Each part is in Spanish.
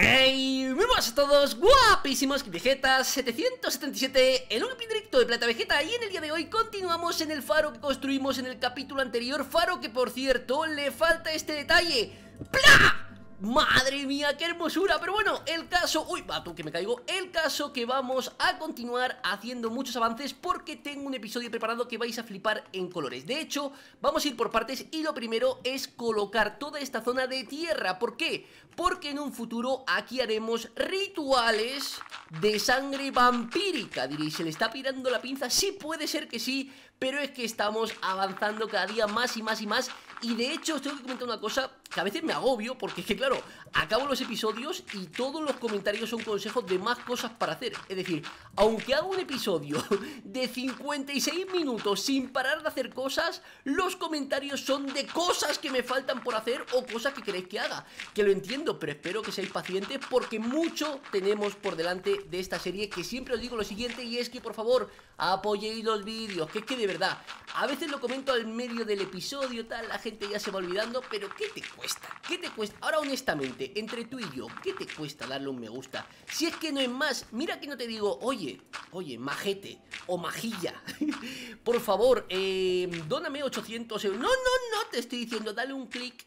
¡Hey! Muy buenas a todos, guapísimos Vegeta 777 en un directo de Plata Vegeta y en el día de hoy continuamos en el faro que construimos en el capítulo anterior Faro que por cierto le falta este detalle ¡Pla! Madre mía, qué hermosura Pero bueno, el caso... Uy, va tú que me caigo. El caso que vamos a continuar haciendo muchos avances Porque tengo un episodio preparado que vais a flipar en colores. De hecho, vamos a ir por partes Y lo primero es colocar toda esta zona de tierra. ¿Por qué? Porque en un futuro aquí haremos rituales de sangre vampírica Diréis, ¿se le está pirando la pinza? Sí, puede ser que sí pero es que estamos avanzando cada día más y más y más. Y de hecho os tengo que comentar una cosa que a veces me agobio porque es que claro, acabo los episodios y todos los comentarios son consejos de más cosas para hacer. Es decir, aunque hago un episodio de 56 minutos sin parar de hacer cosas, los comentarios son de cosas que me faltan por hacer o cosas que queréis que haga. Que lo entiendo, pero espero que seáis pacientes porque mucho tenemos por delante de esta serie que siempre os digo lo siguiente y es que por favor apoyéis los vídeos, que es que de verdad, a veces lo comento al medio del episodio, tal, la gente ya se va olvidando, pero ¿qué te cuesta? ¿Qué te cuesta? Ahora honestamente, entre tú y yo, ¿qué te cuesta darle un me gusta? Si es que no es más, mira que no te digo, oye, oye, majete o majilla, por favor, eh, dóname 800 euros. No, no, no, te estoy diciendo, dale un clic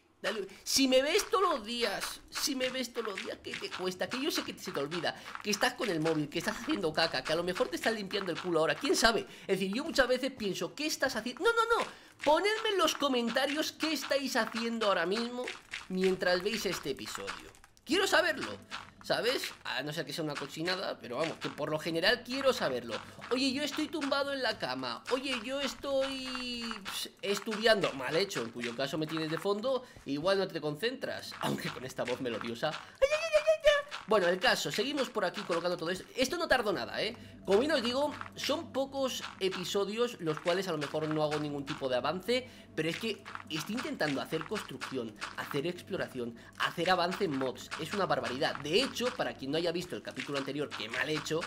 si me ves todos los días, si me ves todos los días, ¿qué te cuesta? Que yo sé que se te olvida, que estás con el móvil, que estás haciendo caca, que a lo mejor te estás limpiando el culo ahora, quién sabe. Es decir, yo muchas veces pienso, ¿qué estás haciendo? No, no, no. Ponedme en los comentarios qué estáis haciendo ahora mismo mientras veis este episodio. Quiero saberlo. ¿Sabes? A no ser que sea una cochinada, pero vamos, que por lo general quiero saberlo. Oye, yo estoy tumbado en la cama. Oye, yo estoy estudiando. Mal hecho, en cuyo caso me tienes de fondo, igual no te concentras. Aunque con esta voz melodiosa. ¡Ay, ay, ay, bueno, el caso, seguimos por aquí colocando todo esto. Esto no tardó nada, ¿eh? Como bien os digo, son pocos episodios los cuales a lo mejor no hago ningún tipo de avance Pero es que estoy intentando hacer construcción, hacer exploración, hacer avance en mods. Es una barbaridad. De hecho, para quien no haya visto el capítulo anterior, que mal hecho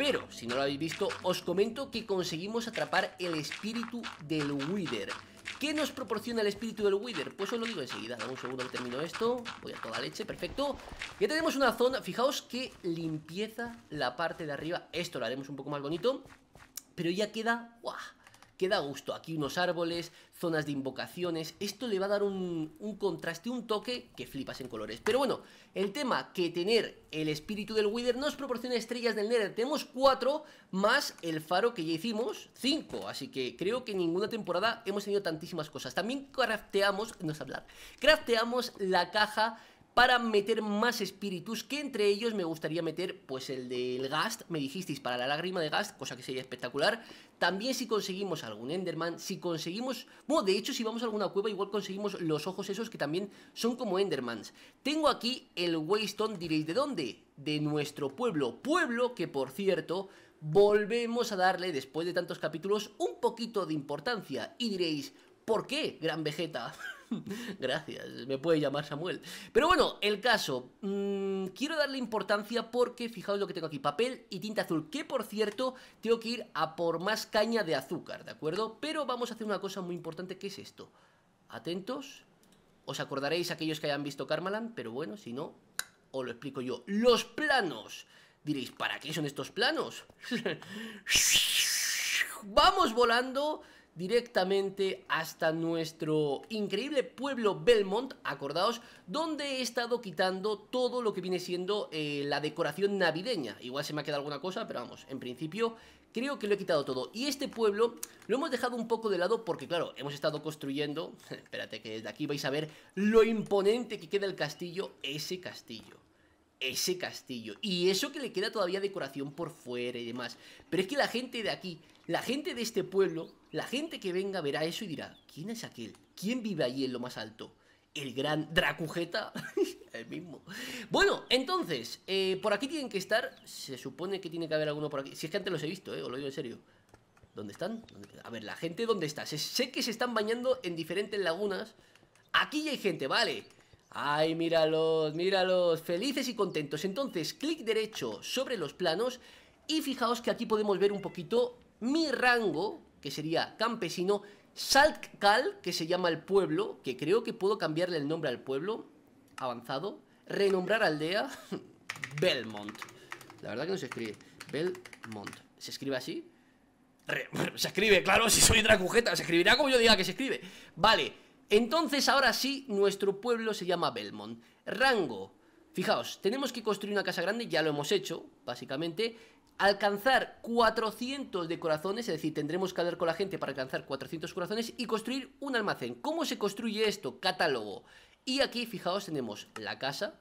pero, si no lo habéis visto, os comento que conseguimos atrapar el espíritu del Wither ¿Qué nos proporciona el espíritu del Wither? Pues os lo digo enseguida, dame un segundo que termino esto Voy a toda leche, perfecto Ya tenemos una zona, fijaos que limpieza la parte de arriba Esto lo haremos un poco más bonito Pero ya queda, ¡guau! Queda a gusto. Aquí unos árboles, zonas de invocaciones. Esto le va a dar un, contraste, un toque que flipas en colores. Pero bueno, el tema que tener el espíritu del Wither nos proporciona estrellas del Nether. Tenemos cuatro más el faro que ya hicimos, cinco. Así que creo que en ninguna temporada hemos tenido tantísimas cosas. También crafteamos, no sé hablar, crafteamos la caja para meter más espíritus, que entre ellos me gustaría meter pues el del Gast, me dijisteis para la lágrima de Gast, cosa que sería espectacular. También si conseguimos algún Enderman, si conseguimos... Bueno, de hecho si vamos a alguna cueva igual conseguimos los ojos esos que también son como Endermans. Tengo aquí el Waystone, diréis, ¿de dónde? De nuestro pueblo, pueblo que por cierto volvemos a darle, después de tantos capítulos, un poquito de importancia. Y diréis, ¿por qué, gran Vegeta? Gracias, me puede llamar Samuel. Pero bueno, el caso. Mmm, quiero darle importancia porque fijaos lo que tengo aquí: papel y tinta azul. Que por cierto, tengo que ir a por más caña de azúcar, ¿de acuerdo? Pero vamos a hacer una cosa muy importante: que es esto? Atentos. Os acordaréis aquellos que hayan visto Karmaland, pero bueno, si no, os lo explico yo. Los planos. Diréis, ¿para qué son estos planos? Vamos volando directamente hasta nuestro increíble pueblo Belmont, acordaos, donde he estado quitando todo lo que viene siendo eh, la decoración navideña. Igual se me ha quedado alguna cosa, pero vamos, en principio creo que lo he quitado todo. Y este pueblo lo hemos dejado un poco de lado porque, claro, hemos estado construyendo... Espérate que desde aquí vais a ver lo imponente que queda el castillo, ese castillo ese castillo. Y eso que le queda todavía decoración por fuera y demás. Pero es que la gente de aquí, la gente de este pueblo, la gente que venga verá eso y dirá, ¿quién es aquel? ¿Quién vive allí en lo más alto? ¿El gran Dracujeta? el mismo. Bueno, entonces, eh, por aquí tienen que estar, se supone que tiene que haber alguno por aquí. Si es que antes los he visto, eh, os lo digo en serio. ¿Dónde están? A ver, la gente, ¿dónde está? Sé que se están bañando en diferentes lagunas. Aquí ya hay gente, vale. ¡Ay, míralos, míralos! Felices y contentos. Entonces, clic derecho sobre los planos y fijaos que aquí podemos ver un poquito mi rango que sería campesino, Saltkal, que se llama el pueblo, que creo que puedo cambiarle el nombre al pueblo, avanzado, Renombrar aldea. Belmont. La verdad que no se escribe. Belmont. ¿Se escribe así? se escribe, claro, si soy Dracujeta, se escribirá como yo diga que se escribe. Vale, entonces ahora sí, nuestro pueblo se llama Belmont. Rango. Fijaos, tenemos que construir una casa grande, ya lo hemos hecho, básicamente. Alcanzar 400 de corazones, es decir, tendremos que hablar con la gente para alcanzar 400 corazones y construir un almacén. ¿Cómo se construye esto? Catálogo. Y aquí, fijaos, tenemos la casa,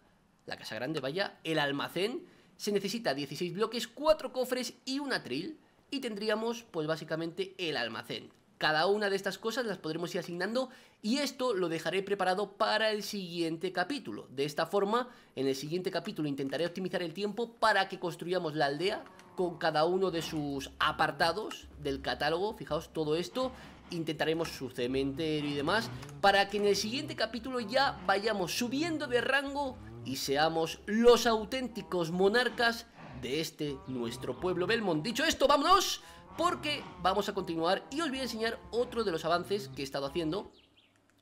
la casa grande, vaya, el almacén. Se necesita 16 bloques, 4 cofres y un atril. Y tendríamos, pues básicamente, el almacén. Cada una de estas cosas las podremos ir asignando y esto lo dejaré preparado para el siguiente capítulo. De esta forma, en el siguiente capítulo intentaré optimizar el tiempo para que construyamos la aldea con cada uno de sus apartados del catálogo. Fijaos, todo esto intentaremos su cementerio y demás para que en el siguiente capítulo ya vayamos subiendo de rango y seamos los auténticos monarcas de este nuestro pueblo Belmont. Dicho esto, vámonos porque vamos a continuar y os voy a enseñar otro de los avances que he estado haciendo.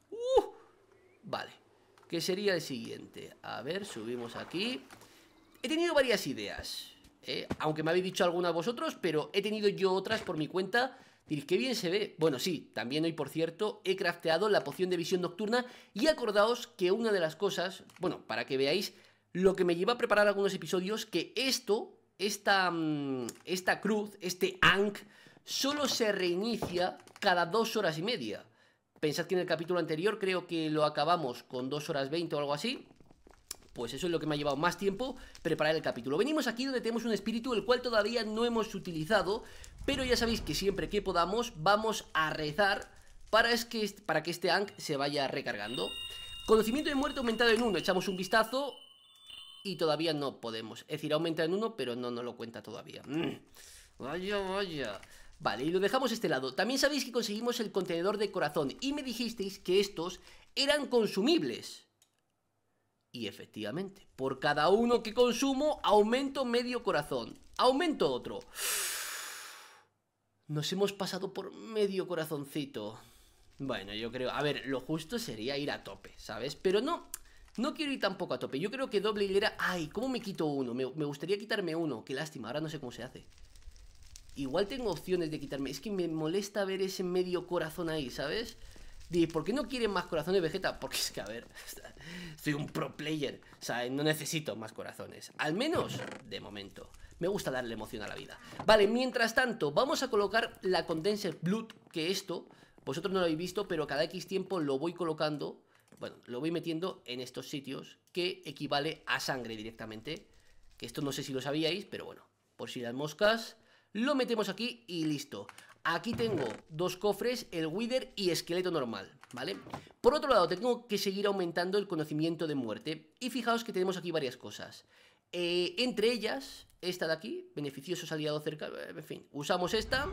Uh, vale, que sería el siguiente. A ver, subimos aquí. He tenido varias ideas, ¿eh? aunque me habéis dicho algunas vosotros, pero he tenido yo otras por mi cuenta. Diréis, qué bien se ve. Bueno, sí, también hoy, por cierto, he crafteado la poción de visión nocturna y acordaos que una de las cosas, bueno, para que veáis lo que me lleva a preparar algunos episodios, que esto esta, mm, esta cruz, este Ankh, solo se reinicia cada dos horas y media. Pensad que en el capítulo anterior creo que lo acabamos con dos horas 20 o algo así. Pues eso es lo que me ha llevado más tiempo preparar el capítulo. Venimos aquí donde tenemos un espíritu el cual todavía no hemos utilizado, pero ya sabéis que siempre que podamos vamos a rezar para, es que, para que este Ankh se vaya recargando. Conocimiento de muerte aumentado en uno. Echamos un vistazo y todavía no podemos. Es decir, aumenta en uno, pero no nos lo cuenta todavía. Mm. Vaya, vaya. Vale, y lo dejamos este lado. También sabéis que conseguimos el contenedor de corazón y me dijisteis que estos eran consumibles. Y efectivamente, por cada uno que consumo, aumento medio corazón. Aumento otro. Nos hemos pasado por medio corazoncito. Bueno, yo creo... A ver, lo justo sería ir a tope, ¿sabes? Pero no... No quiero ir tampoco a tope. Yo creo que doble hilera... ¡Ay! ¿Cómo me quito uno? Me, gustaría quitarme uno. Qué lástima. Ahora no sé cómo se hace. Igual tengo opciones de quitarme. Es que me molesta ver ese medio corazón ahí, ¿sabes? ¿Por qué no quieren más corazones Vegeta? Porque es que, a ver, soy un pro player. O sea, no necesito más corazones. Al menos, de momento. Me gusta darle emoción a la vida. Vale, mientras tanto, vamos a colocar la Condenser Blood, que esto, vosotros no lo habéis visto, pero cada X tiempo lo voy colocando bueno, lo voy metiendo en estos sitios que equivale a sangre directamente. Que esto no sé si lo sabíais, pero bueno, por si las moscas, lo metemos aquí y listo. Aquí tengo dos cofres, el Wither y esqueleto normal, ¿vale? Por otro lado, tengo que seguir aumentando el conocimiento de muerte. Y fijaos que tenemos aquí varias cosas. Eh, entre ellas, esta de aquí, beneficioso aliados cerca, en fin, usamos esta.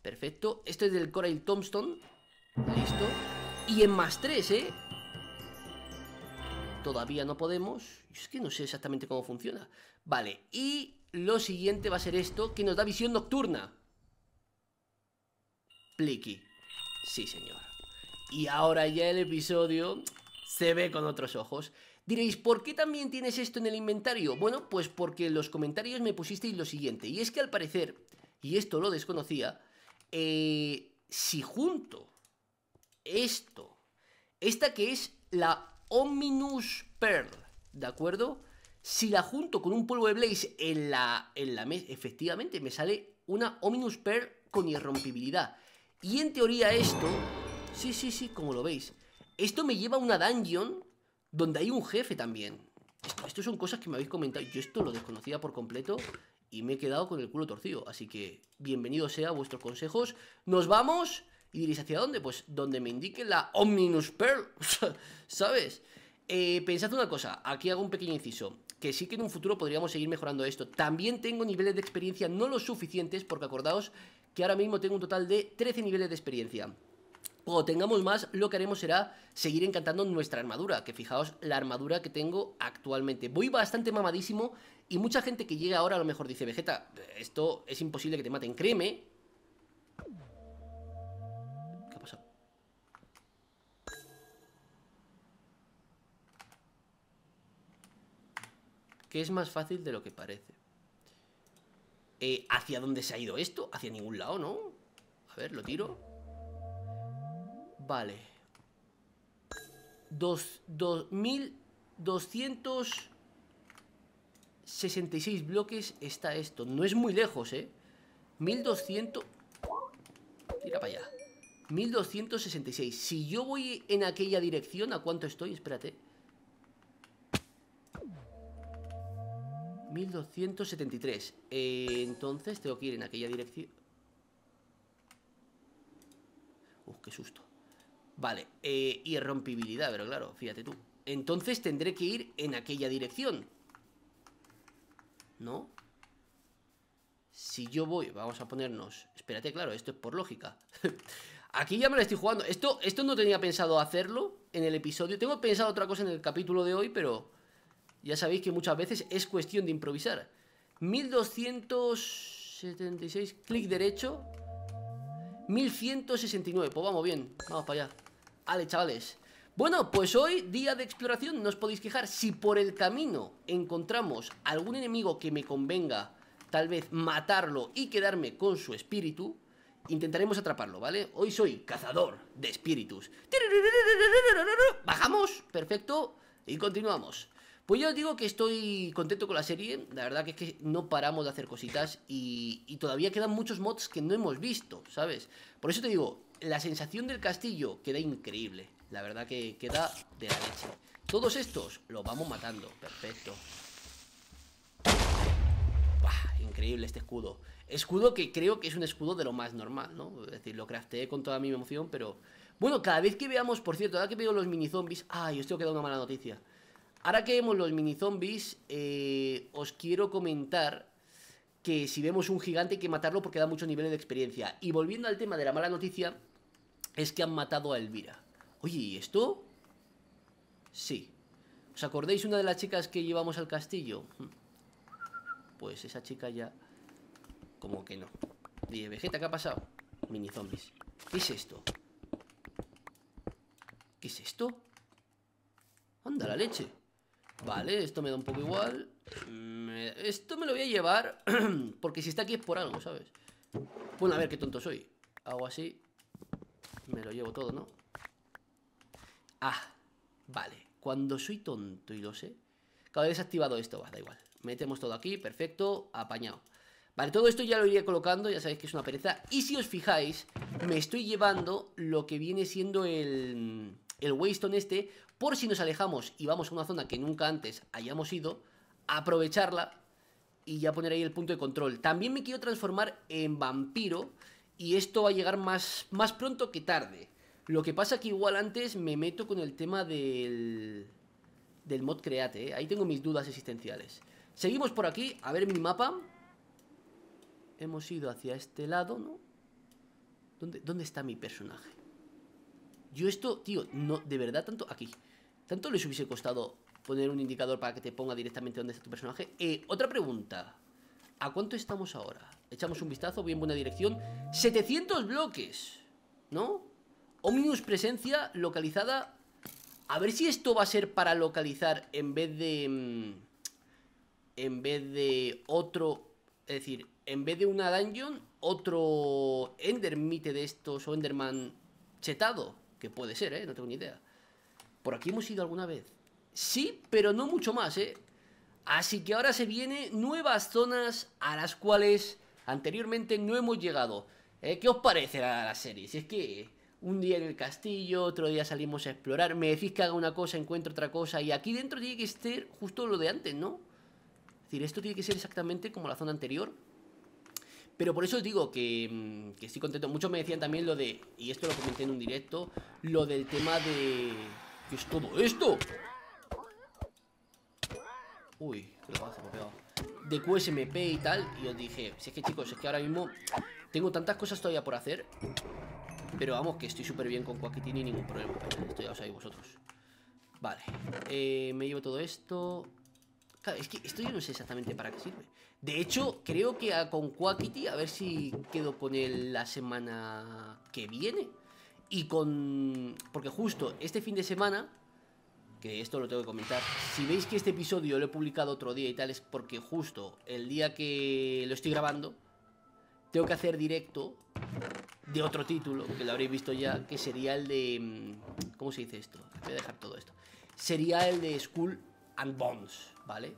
Perfecto. Esto es del Coral Tombstone. Listo. Y en más 3, ¿eh? Todavía no podemos. Es que no sé exactamente cómo funciona. Vale, y lo siguiente va a ser esto, que nos da visión nocturna. Sí, señor. Y ahora ya el episodio se ve con otros ojos. Diréis, ¿por qué también tienes esto en el inventario? Bueno, pues porque en los comentarios me pusisteis lo siguiente. Y es que al parecer, y esto lo desconocía, eh, si junto esto. Esta que es la Ominous Pearl, ¿de acuerdo? Si la junto con un polvo de Blaze en la, en la mesa, efectivamente me sale una Ominous Pearl con irrompibilidad. Y en teoría esto, sí, sí, sí, como lo veis, esto me lleva a una dungeon donde hay un jefe también. Esto, esto son cosas que me habéis comentado. Yo esto lo desconocía por completo y me he quedado con el culo torcido. Así que bienvenido sea a vuestros consejos. Nos vamos y diréis, ¿hacia dónde? Pues donde me indique la Omninus Pearl, ¿sabes? Eh, pensad una cosa, aquí hago un pequeño inciso, que sí que en un futuro podríamos seguir mejorando esto. También tengo niveles de experiencia no los suficientes, porque acordaos que ahora mismo tengo un total de 13 niveles de experiencia. Cuando tengamos más, lo que haremos será seguir encantando nuestra armadura, que fijaos la armadura que tengo actualmente. Voy bastante mamadísimo y mucha gente que llega ahora a lo mejor dice, Vegeta, esto es imposible que te maten. Créeme que es más fácil de lo que parece. Eh, ¿Hacia dónde se ha ido esto? Hacia ningún lado, ¿no? A ver, lo tiro. Vale. Dos, dos, mil doscientos 66 bloques está esto. No es muy lejos, ¿eh? 1200... Tira para allá. 1266. Si yo voy en aquella dirección, ¿a cuánto estoy? Espérate. 1273. Eh, entonces tengo que ir en aquella dirección. Uf, qué susto. Vale, eh, irrompibilidad, pero claro, fíjate tú. Entonces tendré que ir en aquella dirección. ¿No? Si yo voy, vamos a ponernos... Espérate, claro, esto es por lógica. Aquí ya me lo estoy jugando. Esto, esto no tenía pensado hacerlo en el episodio. Tengo pensado otra cosa en el capítulo de hoy, pero... Ya sabéis que muchas veces es cuestión de improvisar. 1276, clic derecho. 1169, pues vamos bien, vamos para allá. Vale, chavales. Bueno, pues hoy, día de exploración, no os podéis quejar. Si por el camino encontramos algún enemigo que me convenga, tal vez matarlo y quedarme con su espíritu, intentaremos atraparlo, ¿vale? Hoy soy cazador de espíritus. Bajamos, perfecto, y continuamos. Pues yo os digo que estoy contento con la serie, la verdad que es que no paramos de hacer cositas y, y todavía quedan muchos mods que no hemos visto, ¿sabes? Por eso te digo, la sensación del castillo queda increíble. La verdad que queda de la leche. Todos estos los vamos matando. Perfecto. increíble este escudo. Escudo que creo que es un escudo de lo más normal, ¿no? Es decir, lo crafteé con toda mi emoción, pero... Bueno, cada vez que veamos, por cierto, ahora que veo los mini zombies... Ay, os tengo que dar una mala noticia. Ahora que vemos los mini zombies, eh, os quiero comentar que si vemos un gigante hay que matarlo porque da muchos niveles de experiencia. Y volviendo al tema de la mala noticia, es que han matado a Elvira. Oye, ¿y esto? Sí. ¿Os acordáis una de las chicas que llevamos al castillo? Hmm. Pues esa chica ya... Como que no. Dije, Vegeta, ¿qué ha pasado? Mini zombies. ¿Qué es esto? ¿Qué es esto? Anda la leche. Vale, esto me da un poco igual. Esto me lo voy a llevar porque si está aquí es por algo, ¿sabes? Bueno, a ver qué tonto soy. Hago así. Me lo llevo todo, ¿no? Ah, vale. Cuando soy tonto y lo sé... Cada vez desactivado esto, va, da igual. Metemos todo aquí, perfecto, apañado. Vale, todo esto ya lo iré colocando, ya sabéis que es una pereza. Y si os fijáis, me estoy llevando lo que viene siendo el, el Waystone este, por si nos alejamos y vamos a una zona que nunca antes hayamos ido, aprovecharla y ya poner ahí el punto de control. También me quiero transformar en vampiro y esto va a llegar más, más pronto que tarde. Lo que pasa que igual antes me meto con el tema del, del mod create, ¿eh? ahí tengo mis dudas existenciales. Seguimos por aquí, a ver mi mapa. Hemos ido hacia este lado, ¿no? ¿Dónde, ¿Dónde está mi personaje? Yo esto, tío, no, de verdad, tanto aquí. Tanto les hubiese costado poner un indicador para que te ponga directamente dónde está tu personaje. Eh, otra pregunta. ¿A cuánto estamos ahora? Echamos un vistazo, voy en buena dirección. 700 bloques, ¿no? Omnius presencia localizada. A ver si esto va a ser para localizar en vez de... Mm, en vez de otro... Es decir, en vez de una dungeon, otro Endermite de estos o Enderman chetado. Que puede ser, ¿eh? No tengo ni idea. ¿Por aquí hemos ido alguna vez? Sí, pero no mucho más, ¿eh? Así que ahora se vienen nuevas zonas a las cuales anteriormente no hemos llegado. ¿Eh? ¿Qué os parece la, serie? Si es que un día en el castillo, otro día salimos a explorar, me decís que haga una cosa, encuentro otra cosa, y aquí dentro tiene que estar justo lo de antes, ¿no? Es decir, esto tiene que ser exactamente como la zona anterior. Pero por eso os digo que, mm, que estoy contento. Muchos me decían también lo de, y esto lo comenté en un directo, lo del tema de... ¿Qué es todo esto? Uy, qué lo hace, pegado. De QSMP y tal, y os dije, si es que chicos, es que ahora mismo tengo tantas cosas todavía por hacer pero vamos, que estoy súper bien con Quackity, ningún problema. Esto ya lo sabéis vosotros. Vale. Eh, me llevo todo esto. Claro, es que esto yo no sé exactamente para qué sirve. De hecho, creo que con Quackity, a ver si quedo con él la semana que viene. Y con... Porque justo este fin de semana que esto lo tengo que comentar. Si veis que este episodio lo he publicado otro día y tal, es porque justo el día que lo estoy grabando, tengo que hacer directo de otro título, que lo habréis visto ya, que sería el de... Mm, ¿Cómo se dice esto? Voy a dejar todo esto. Sería el de Skull and Bones, ¿vale?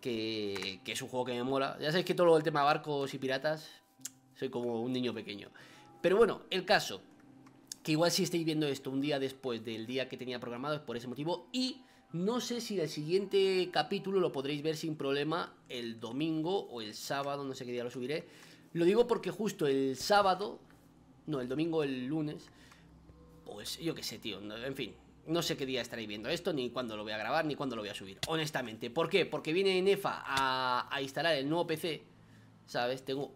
Que, que es un juego que me mola. Ya sabéis que todo el tema barcos y piratas, soy como un niño pequeño. Pero bueno, el caso, que igual si estáis viendo esto un día después del día que tenía programado es por ese motivo y no sé si el siguiente capítulo lo podréis ver sin problema el domingo o el sábado, no sé qué día lo subiré. Lo digo porque justo el sábado, no, el domingo, el lunes, pues yo qué sé, tío, en fin, no sé qué día estaréis viendo esto, ni cuándo lo voy a grabar, ni cuándo lo voy a subir, honestamente. ¿Por qué? Porque viene Nefa a, a instalar el nuevo PC, ¿sabes? Tengo...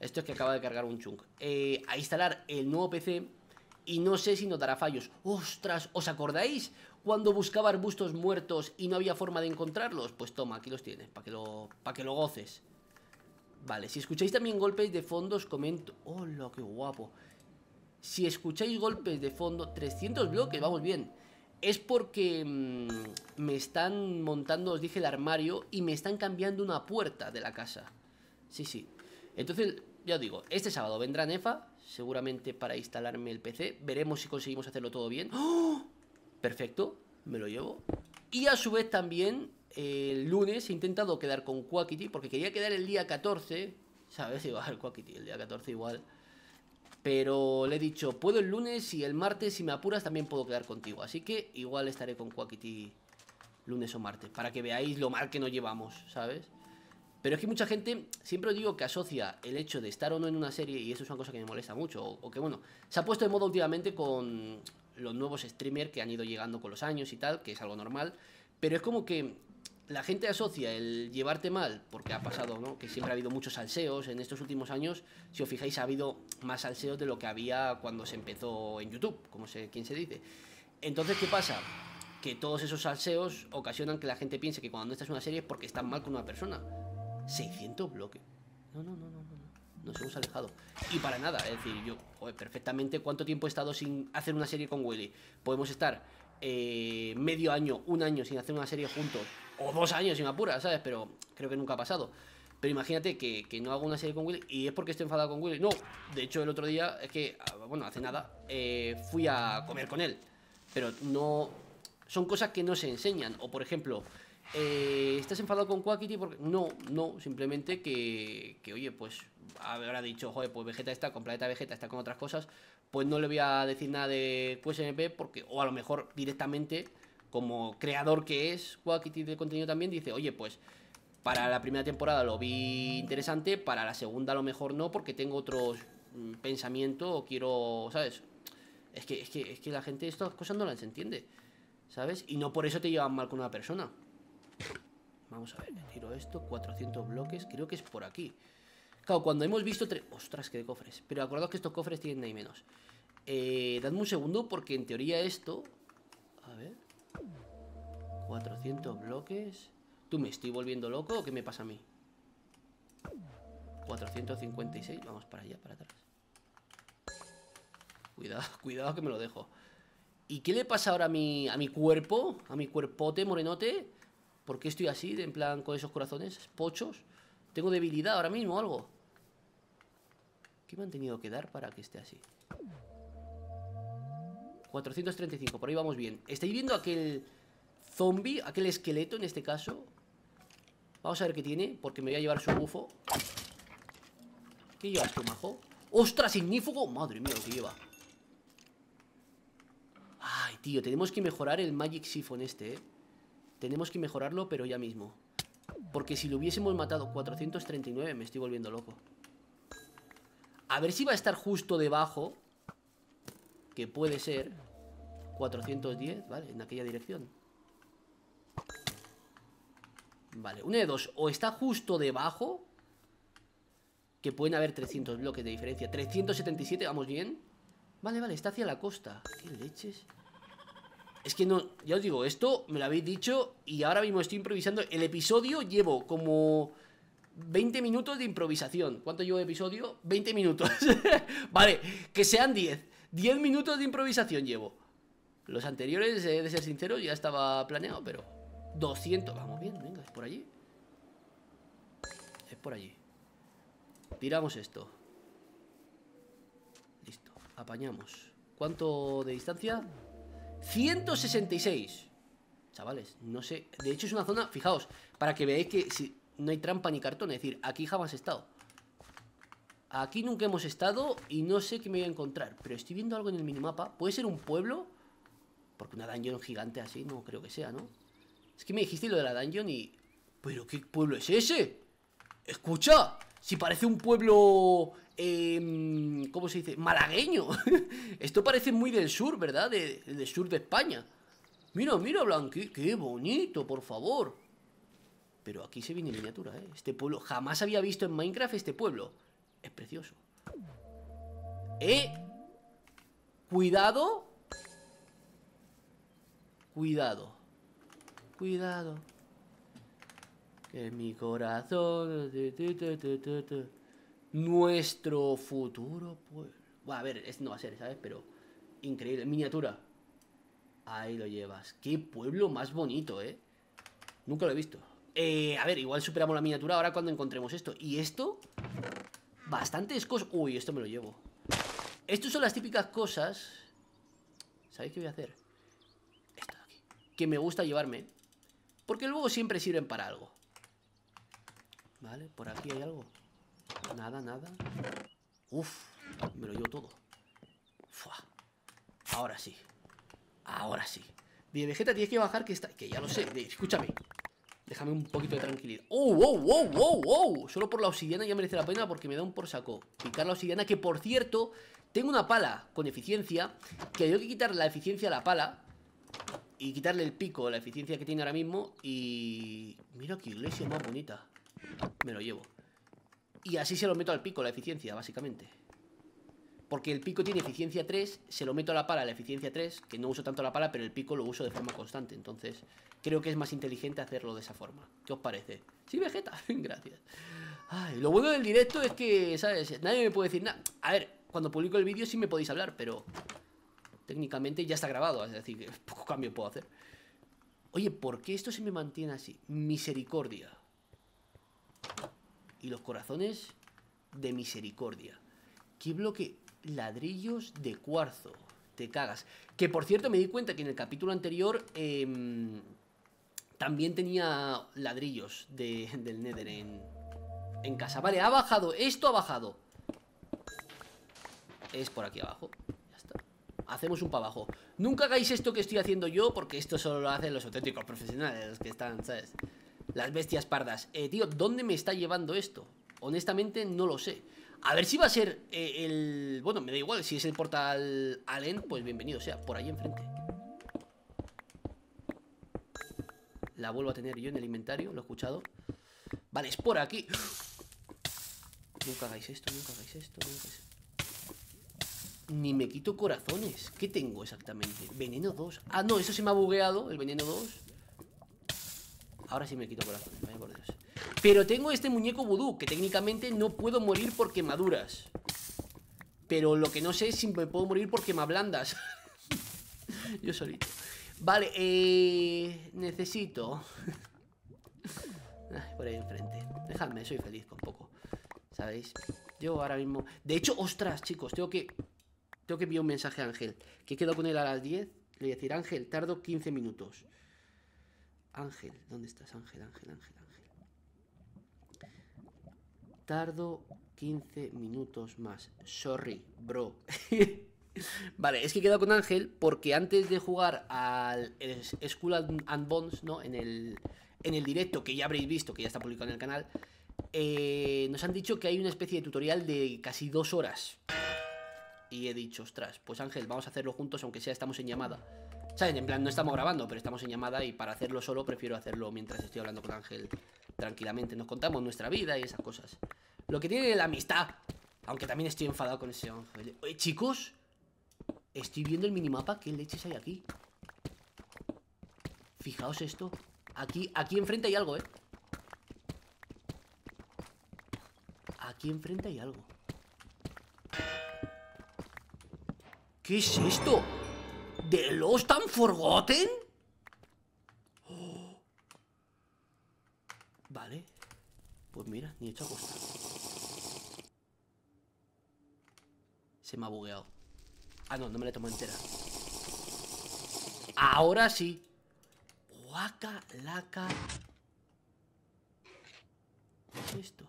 Esto es que acaba de cargar un chunk. Eh, a instalar el nuevo PC y no sé si notará fallos. ¡Ostras! ¿Os acordáis cuando buscaba arbustos muertos y no había forma de encontrarlos? Pues toma, aquí los tienes, para que, lo, que lo goces. Vale, si escucháis también golpes de fondo os comento... ¡Hola, qué guapo! Si escucháis golpes de fondo, 300 bloques, vamos bien. Es porque mm, me están montando, os dije, el armario y me están cambiando una puerta de la casa. Sí, sí. Entonces, ya os digo, este sábado vendrá Nefa, seguramente para instalarme el PC. Veremos si conseguimos hacerlo todo bien. ¡Oh! Perfecto, me lo llevo. Y a su vez también, el lunes he intentado quedar con Quackity, porque quería quedar el día 14. ¿Sabes? Igual, Quackity, el día 14 igual. Pero le he dicho, puedo el lunes y el martes, si me apuras, también puedo quedar contigo. Así que igual estaré con Quackity lunes o martes, para que veáis lo mal que nos llevamos, ¿sabes? Pero es que mucha gente, siempre digo que asocia el hecho de estar o no en una serie, y eso es una cosa que me molesta mucho, o, que bueno, se ha puesto de moda últimamente con los nuevos streamers que han ido llegando con los años y tal, que es algo normal, pero es como que la gente asocia el llevarte mal, porque ha pasado, ¿no? Que siempre ha habido muchos salseos en estos últimos años. Si os fijáis, ha habido más salseos de lo que había cuando se empezó en YouTube, como sé quién se dice. Entonces, ¿qué pasa? Que todos esos salseos ocasionan que la gente piense que cuando estás en una serie es porque están mal con una persona. 600 bloques. No, no, no, no, no. Nos hemos alejado. Y para nada, es decir, yo, perfectamente, ¿cuánto tiempo he estado sin hacer una serie con Willy? Podemos estar eh, medio año, un año sin hacer una serie juntos, o dos años sin apura, ¿sabes? Pero creo que nunca ha pasado. Pero imagínate que, no hago una serie con Willy y es porque estoy enfadado con Willy. No, de hecho, el otro día, es que, ah, bueno, hace nada, eh, fui a comer con él. Pero no. Son cosas que no se enseñan. O por ejemplo, eh, ¿Estás enfadado con Quackity? Porque... No, no, simplemente que, que, oye, pues habrá dicho, joder, pues Vegeta está con Planeta Vegeta, está con otras cosas, pues no le voy a decir nada de QSMP porque, o a lo mejor directamente, como creador que es Quackity de contenido también, dice, oye, pues para la primera temporada lo vi interesante, para la segunda a lo mejor no, porque tengo otros mm, pensamientos o quiero, ¿sabes? Es que, es que, es que la gente estas cosas no las entiende, ¿sabes? Y no por eso te llevan mal con una persona. Vamos a ver, tiro esto, 400 bloques, creo que es por aquí. Claro, cuando hemos visto... Ostras, que de cofres. Pero acordaos que estos cofres tienen ahí menos. Eh, dadme un segundo porque en teoría esto... A ver... 400 bloques... ¿Tú me estoy volviendo loco o qué me pasa a mí? 456, vamos para allá, para atrás. Cuidado, cuidado que me lo dejo. ¿Y qué le pasa ahora a mi, a mi cuerpo? A mi cuerpote morenote ¿Por qué estoy así, en plan, con esos corazones pochos? ¿Tengo debilidad ahora mismo algo? ¿Qué me han tenido que dar para que esté así? 435, por ahí vamos bien ¿Estáis viendo aquel zombie? Aquel esqueleto en este caso Vamos a ver qué tiene Porque me voy a llevar su bufo ¿Qué llevas tú, majo? ¡Ostras, ignífugo! Madre mía, lo que lleva Ay, tío, tenemos que mejorar el Magic Siphon este, eh tenemos que mejorarlo, pero ya mismo. Porque si lo hubiésemos matado 439, me estoy volviendo loco. A ver si va a estar justo debajo. Que puede ser 410, ¿vale? En aquella dirección. Vale, una de dos. O está justo debajo. Que pueden haber 300 bloques de diferencia. 377, vamos bien. Vale, vale, está hacia la costa. ¿Qué leches? Es que no, ya os digo, esto me lo habéis dicho y ahora mismo estoy improvisando. El episodio llevo como 20 minutos de improvisación. ¿Cuánto llevo de episodio? 20 minutos. vale, que sean 10. 10 minutos de improvisación llevo. Los anteriores, de ser sincero, ya estaba planeado, pero 200, vamos bien, venga, es por allí Es por allí Tiramos esto Listo, apañamos ¿Cuánto de distancia? 166 Chavales, no sé De hecho es una zona, fijaos Para que veáis que si no hay trampa ni cartón Es decir, aquí jamás he estado Aquí nunca hemos estado Y no sé qué me voy a encontrar Pero estoy viendo algo en el minimapa ¿Puede ser un pueblo? Porque una dungeon gigante así no creo que sea, ¿no? Es que me dijiste lo de la dungeon y... ¿Pero qué pueblo es ese? Escucha, si parece un pueblo... Eh, ¿Cómo se dice? Malagueño. Esto parece muy del sur, ¿verdad? del sur de España. Mira, mira, Blanqui, qué bonito, por favor. Pero aquí se viene en miniatura, ¿eh? Este pueblo, jamás había visto en Minecraft este pueblo. Es precioso. ¡Eh! Cuidado. Cuidado. Cuidado. Que mi corazón... Nuestro futuro, pues... a ver, esto no va a ser, ¿sabes? Pero... Increíble. Miniatura. Ahí lo llevas. Qué pueblo más bonito, ¿eh? Nunca lo he visto. Eh, a ver, igual superamos la miniatura ahora cuando encontremos esto. Y esto... Bastantes cosas... Uy, esto me lo llevo. Estas son las típicas cosas... ¿Sabéis qué voy a hacer? Esto de aquí. Que me gusta llevarme. Porque luego siempre sirven para algo. Vale, por aquí hay algo. Nada, nada. Uf, me lo llevo todo. Ahora sí. Ahora sí. Bien, Vegeta, tienes que bajar que está... Que ya lo sé. Escúchame. Déjame un poquito de tranquilidad. ¡Oh, wow, wow, wow, wow! Solo por la obsidiana ya merece la pena porque me da un por saco. Picar la obsidiana, que por cierto, tengo una pala con eficiencia. Que hay que quitar la eficiencia a la pala y quitarle el pico, la eficiencia que tiene ahora mismo y... Mira qué iglesia más bonita. Me lo llevo. Y así se lo meto al pico, la eficiencia, básicamente. Porque el pico tiene eficiencia 3, se lo meto a la pala, la eficiencia 3, que no uso tanto la pala, pero el pico lo uso de forma constante. Entonces, creo que es más inteligente hacerlo de esa forma. ¿Qué os parece? Sí, Vegeta, gracias. Lo bueno del directo es que, ¿sabes? Nadie me puede decir nada. A ver, cuando publico el vídeo sí me podéis hablar, pero técnicamente ya está grabado, es decir, poco cambio puedo hacer. Oye, ¿por qué esto se me mantiene así? Misericordia. Y los corazones de misericordia. ¿Qué bloque? Ladrillos de cuarzo. Te cagas. Que por cierto me di cuenta que en el capítulo anterior em, también tenía ladrillos del Nether en, en casa. Vale, ha bajado. Esto ha bajado. Es por aquí abajo hacemos un para abajo. Nunca hagáis esto que estoy haciendo yo, porque esto solo lo hacen los auténticos profesionales, los que están, ¿sabes? Las bestias pardas. Eh, tío, ¿dónde me está llevando esto? Honestamente, no lo sé. A ver si va a ser eh, el... Bueno, me da igual, si es el portal Allen, pues bienvenido sea, por ahí enfrente. La vuelvo a tener yo en el inventario, lo he escuchado. Vale, es por aquí. Nunca hagáis esto, nunca hagáis esto, nunca hagáis esto. Ni me quito corazones ¿Qué tengo exactamente? Veneno 2 Ah, no, eso se me ha bugueado El veneno 2 Ahora sí me quito corazones Vaya por Dios Pero tengo este muñeco vudú Que técnicamente no puedo morir por quemaduras Pero lo que no sé es si me puedo morir por quemablandas Yo solito Vale, eh... Necesito Por ahí enfrente Dejadme, soy feliz con poco ¿Sabéis? Yo ahora mismo... De hecho, ostras, chicos, tengo que tengo que enviar un mensaje a Ángel. Que he quedado con él a las 10. Le voy a decir, Ángel, tardo 15 minutos. Ángel, ¿dónde estás? Ángel, Ángel, Ángel, Ángel. Tardo 15 minutos más. Sorry, bro. vale, es que he quedado con Ángel porque antes de jugar al School and Bones, ¿no? En el, en el directo que ya habréis visto, que ya está publicado en el canal, eh, nos han dicho que hay una especie de tutorial de casi dos horas y he dicho, ostras, pues Ángel, vamos a hacerlo juntos aunque sea estamos en llamada. ¿Saben? En plan, no estamos grabando, pero estamos en llamada y para hacerlo solo prefiero hacerlo mientras estoy hablando con Ángel tranquilamente. Nos contamos nuestra vida y esas cosas. Lo que tiene la amistad. Aunque también estoy enfadado con ese Ángel. Oye, chicos, estoy viendo el minimapa. ¿Qué leches hay aquí? Fijaos esto. Aquí, aquí enfrente hay algo, ¿eh? Aquí enfrente hay algo. ¿Qué es esto? ¿De Lost and Forgotten? Oh. Vale. Pues mira, ni hecho a costa. Se me ha bugueado. Ah, no, no me la tomo entera. Ahora sí. Waka, laca. ¿Qué es esto?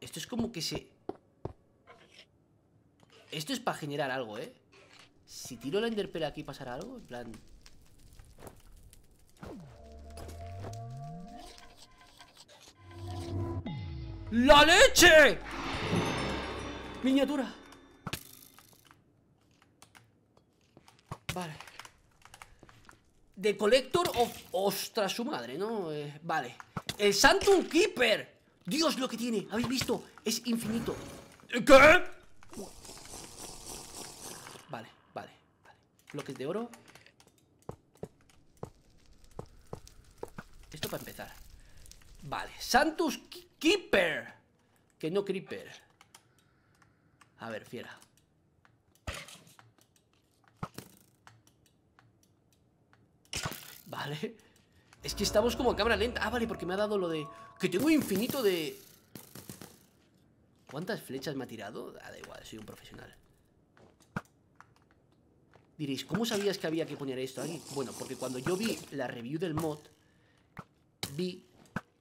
Esto es como que se... Esto es para generar algo, ¿eh? Si tiro la enderpell aquí pasará algo, en plan... ¡La leche! Miniatura Vale The Collector of... Ostras, su madre, ¿no? Eh, vale El Santum Keeper Dios, lo que tiene, ¿habéis visto? Es infinito ¿Qué? Vale, vale, vale Bloques de oro. Esto para empezar. Vale, Santus Keeper. Que no Creeper. A ver, fiera. Vale. Es que estamos como a cámara lenta. Ah, vale, porque me ha dado lo de... Que tengo infinito de... ¿Cuántas flechas me ha tirado? Ah, da igual, soy un profesional Diréis, ¿cómo sabías que había que poner esto aquí? Bueno, porque cuando yo vi la review del mod Vi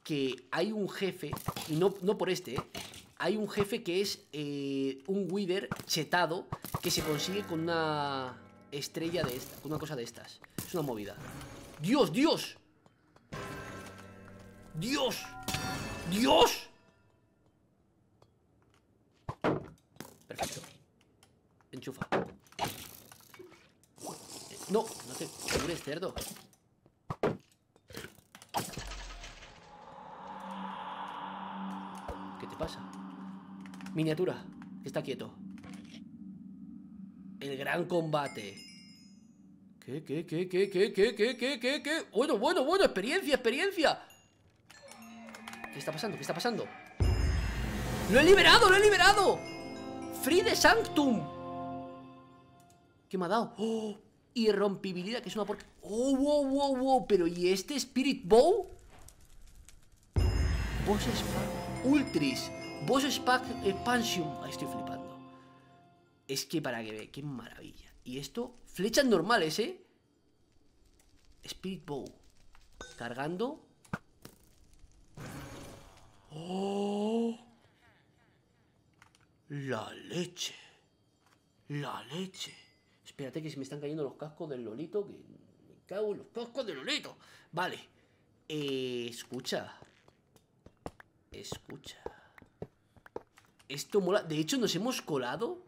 que hay un jefe Y no, no por este, ¿eh? Hay un jefe que es eh, un Wither chetado Que se consigue con una estrella de esta Con una cosa de estas Es una movida ¡Dios, Dios! ¡Dios! ¡Dios! Perfecto Enchufa No, no te cubres, cerdo ¿Qué te pasa? Miniatura, está quieto El gran combate ¿Qué, qué, qué, qué, qué, qué, qué, qué, qué, qué? Bueno, bueno, bueno, experiencia, experiencia ¿Qué está pasando? ¿Qué está pasando? ¡Lo he liberado! ¡Lo he liberado! ¡Free de Sanctum! ¿Qué me ha dado? ¡Oh! Irrompibilidad, que es una porca... ¡Oh, wow, wow, wow! Pero ¿y este Spirit Bow? Boss Spark Ultris Boss Spark Expansion Ahí estoy flipando Es que para que ve, qué maravilla Y esto Flechas normales, ¿eh? Spirit Bow. Cargando. ¡Oh! La leche. La leche. Espérate que se me están cayendo los cascos del Lolito. Que me cago en los cascos del Lolito. Vale. Eh, escucha. Escucha. Esto mola. De hecho, nos hemos colado.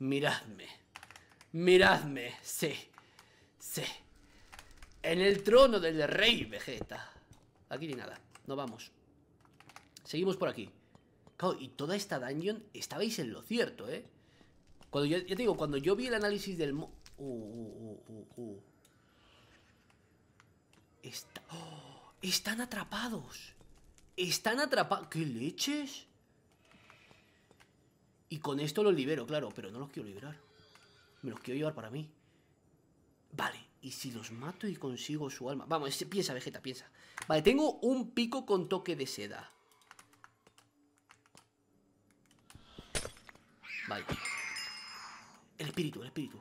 Miradme. Miradme, sí, sí. En el trono del rey Vegeta. Aquí ni nada, no vamos. Seguimos por aquí. Claro, y toda esta dungeon estabais en lo cierto, ¿eh? Cuando yo, ya te digo, cuando yo vi el análisis del... Mo uh, uh, uh, uh oh, están atrapados. Están atrapados. ¿Qué leches? Y con esto los libero, claro, pero no los quiero liberar. Me los quiero llevar para mí. Vale, y si los mato y consigo su alma... Vamos, piensa, Vegeta, piensa. Vale, tengo un pico con toque de seda. Vale. El espíritu, el espíritu.